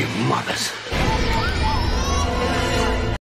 You mothers.